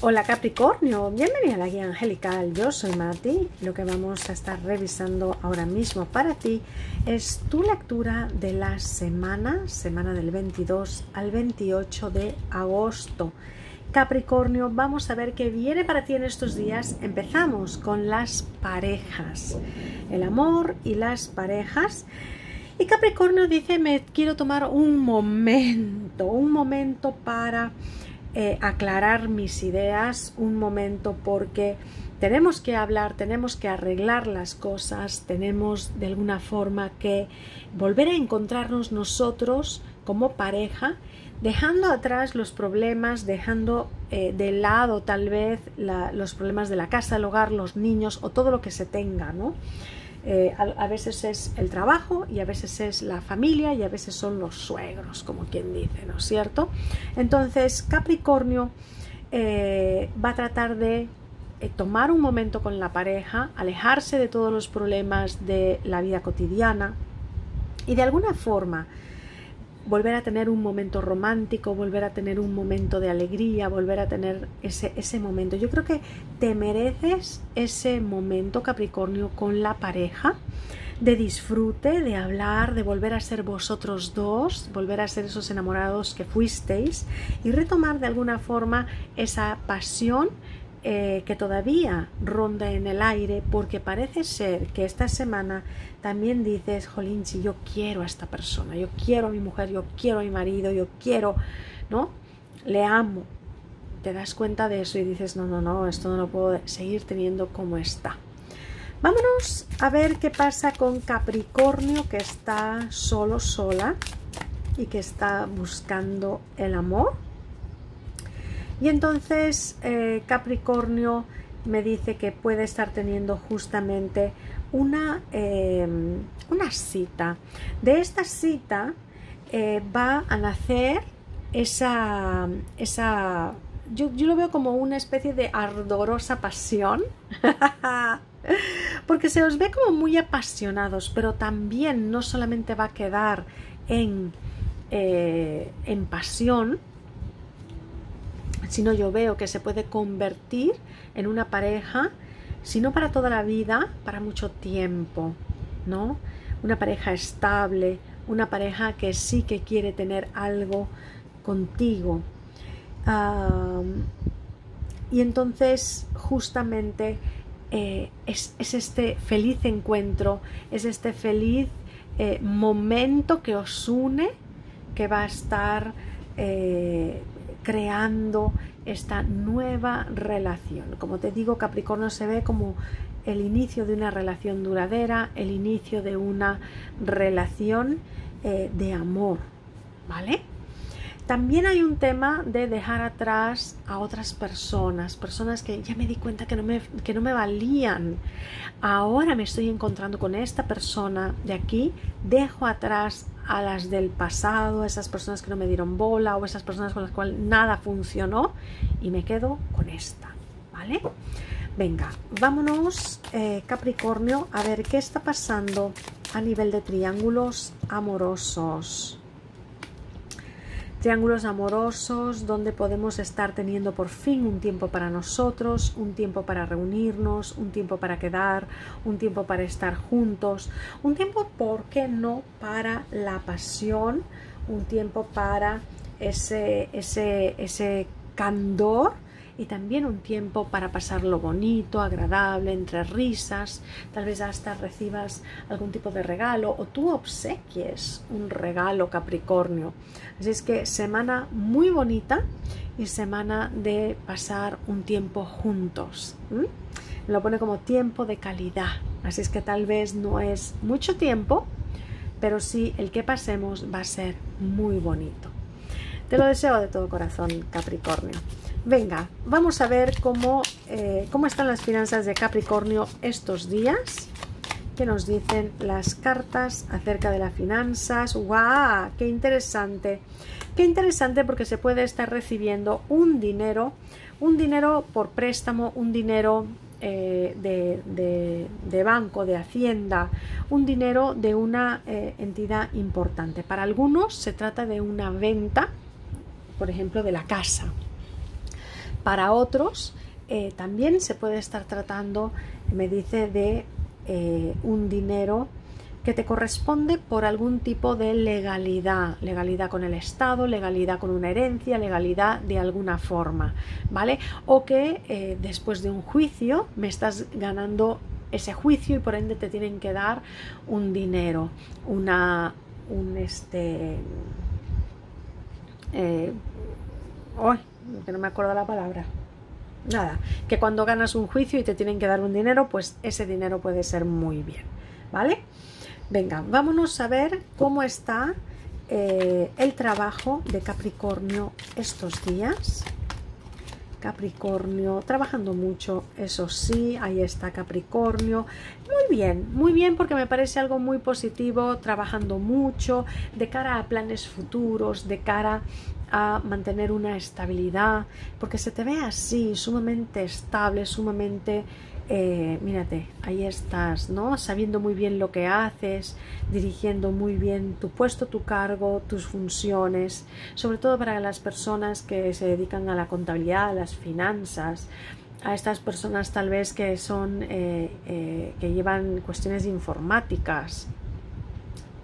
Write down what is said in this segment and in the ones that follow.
Hola Capricornio, bienvenida a la guía angelical. Yo soy Mati. Lo que vamos a estar revisando ahora mismo para ti es tu lectura de la semana, semana del 22 al 28 de agosto. Capricornio, vamos a ver qué viene para ti en estos días. Empezamos con las parejas, el amor y las parejas. Y Capricornio dice, me quiero tomar un momento, un momento para eh, aclarar mis ideas un momento porque tenemos que hablar, tenemos que arreglar las cosas, tenemos de alguna forma que volver a encontrarnos nosotros como pareja, dejando atrás los problemas, dejando eh, de lado tal vez los problemas de la casa, el hogar, los niños o todo lo que se tenga, ¿no? Eh, a, veces es el trabajo y a veces es la familia y a veces son los suegros, como quien dice, ¿no es cierto? Entonces Capricornio eh, va a tratar de eh, tomar un momento con la pareja, alejarse de todos los problemas de la vida cotidiana y de alguna forma volver a tener un momento romántico, volver a tener un momento de alegría, volver a tener ese, ese momento. Yo creo que te mereces ese momento, Capricornio, con la pareja de disfrute, de hablar, de volver a ser vosotros dos, volver a ser esos enamorados que fuisteis y retomar de alguna forma esa pasión eh, que todavía ronda en el aire porque parece ser que esta semana también dices, jolín, si yo quiero a esta persona, yo quiero a mi mujer, yo quiero a mi marido, yo quiero, ¿no? Le amo. Te das cuenta de eso y dices, no, no, no, esto no lo puedo seguir teniendo como está. Vámonos a ver qué pasa con Capricornio que está solo, sola y que está buscando el amor y entonces eh, Capricornio me dice que puede estar teniendo justamente una, em, una cita. De esta cita eh, va a nacer esa, esa yo, yo, lo veo como una especie de ardorosa pasión, porque se os ve como muy apasionados, pero también no solamente va a quedar en, eh, en pasión, sino yo veo que se puede convertir en una pareja, si no para toda la vida, para mucho tiempo, ¿no? Una pareja estable, una pareja que sí que quiere tener algo contigo. y entonces justamente eh, es, este feliz encuentro, es este feliz eh, momento que os une, que va a estar eh, creando esta nueva relación. Como te digo, Capricornio se ve como el inicio de una relación duradera, el inicio de una relación eh, de amor, ¿vale? También hay un tema de dejar atrás a otras personas, personas que ya me di cuenta que no me, que no me valían. Ahora me estoy encontrando con esta persona de aquí, dejo atrás a las del pasado, esas personas que no me dieron bola o esas personas con las cuales nada funcionó y me quedo con esta, ¿vale? Venga, vámonos eh, Capricornio a ver qué está pasando a nivel de triángulos amorosos triángulos amorosos donde podemos estar teniendo por fin un tiempo para nosotros, un tiempo para reunirnos, un tiempo para quedar, un tiempo para estar juntos, un tiempo, ¿por qué no?, para la pasión, un tiempo para ese, ese, ese candor y también un tiempo para pasarlo bonito, agradable, entre risas, tal vez hasta recibas algún tipo de regalo o tú obsequies un regalo Capricornio. Así es que semana muy bonita y semana de pasar un tiempo juntos. Lo pone como tiempo de calidad. Así es que tal vez no es mucho tiempo, pero sí el que pasemos va a ser muy bonito. Te lo deseo de todo corazón, Capricornio. Venga, vamos a ver cómo, eh, cómo están las finanzas de Capricornio estos días. ¿Qué nos dicen las cartas acerca de las finanzas? ¡Guau! ¡Qué interesante! Qué interesante porque se puede estar recibiendo un dinero, un dinero por préstamo, un dinero eh, de, banco, de hacienda, un dinero de una eh, entidad importante. Para algunos se trata de una venta, por ejemplo, de la casa, Para otros eh, también se puede estar tratando, me dice, de eh, un dinero que te corresponde por algún tipo de legalidad, legalidad con el Estado, legalidad con una herencia, legalidad de alguna forma, ¿vale? O que eh, después de un juicio me estás ganando ese juicio y por ende te tienen que dar un dinero, una, un este, eh, que no me acuerdo la palabra. Nada, que cuando ganas un juicio y te tienen que dar un dinero, pues ese dinero puede ser muy bien, ¿vale? Venga, vámonos a ver cómo está eh, el trabajo de Capricornio estos días. Capricornio, trabajando mucho, eso sí, ahí está Capricornio. Muy bien, muy bien porque me parece algo muy positivo, trabajando mucho de cara a planes futuros, de cara a mantener una estabilidad, porque se te ve así, sumamente estable, sumamente eh, mírate, ahí estás, ¿no? Sabiendo muy bien lo que haces, dirigiendo muy bien tu puesto, tu cargo, tus funciones, sobre todo para las personas que se dedican a la contabilidad, a las finanzas, a estas personas tal vez que son, eh, eh, que llevan cuestiones informáticas,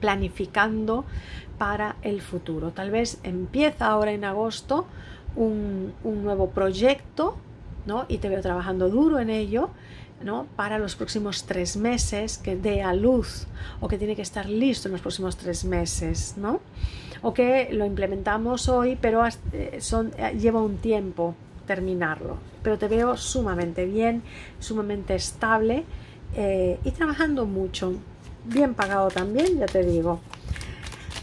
planificando para el futuro. Tal vez empieza ahora en agosto un, un nuevo proyecto ¿no? y te veo trabajando duro en ello ¿no? para los próximos tres meses, que dé a luz o que tiene que estar listo en los próximos tres meses, ¿no? o que lo implementamos hoy, pero eh, eh, lleva un tiempo terminarlo. Pero te veo sumamente bien, sumamente estable eh, y trabajando mucho. Bien pagado también, ya te digo.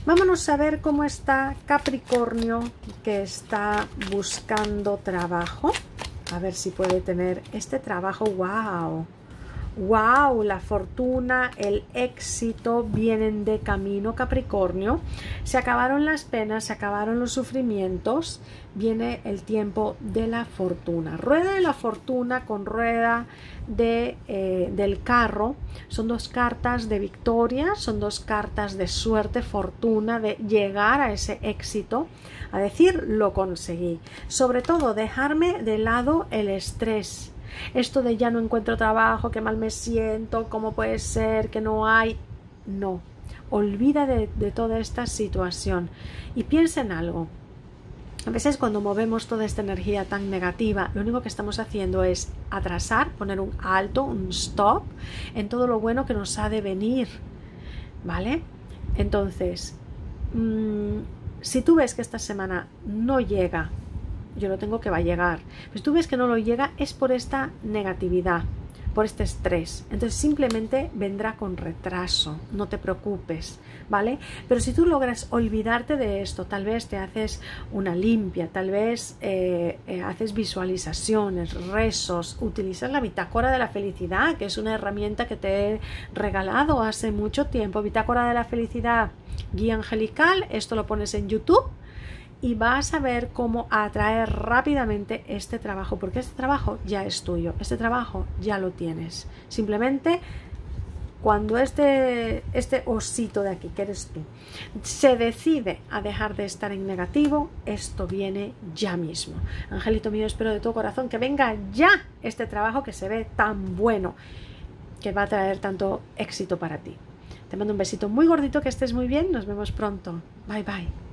Vámonos a ver cómo está Capricornio que está buscando trabajo. A ver si puede tener este trabajo. ¡Wow! ¡Wow! La fortuna, el éxito vienen de camino Capricornio. Se acabaron las penas, se acabaron los sufrimientos. Viene el tiempo de la fortuna. Rueda de la fortuna con rueda de, eh, del carro. Son dos cartas de victoria, son dos cartas de suerte, fortuna, de llegar a ese éxito a decir lo conseguí. Sobre todo dejarme de lado el estrés. Esto de ya no encuentro trabajo, que mal me siento, cómo puede ser, que no hay. No, olvida de, toda esta situación y piensa en algo. A veces cuando movemos toda esta energía tan negativa, lo único que estamos haciendo es atrasar, poner un alto, un stop en todo lo bueno que nos ha de venir. ¿Vale? Entonces, mmm, si tú ves que esta semana no llega, yo lo tengo que va a llegar, pues tú ves que no lo llega es por esta negatividad, por este estrés. Entonces simplemente vendrá con retraso, no te preocupes, ¿vale? Pero si tú logras olvidarte de esto, tal vez te haces una limpia, tal vez eh, eh, haces visualizaciones, rezos, utilizas la bitácora de la felicidad, que es una herramienta que te he regalado hace mucho tiempo, bitácora de la felicidad guía angelical, esto lo pones en YouTube y vas a ver cómo atraer rápidamente este trabajo, porque este trabajo ya es tuyo, este trabajo ya lo tienes. Simplemente cuando este, este osito de aquí, que eres tú, se decide a dejar de estar en negativo, esto viene ya mismo. Angelito mío, espero de todo corazón que venga ya este trabajo que se ve tan bueno, que va a traer tanto éxito para ti. Te mando un besito muy gordito, que estés muy bien. Nos vemos pronto. Bye bye.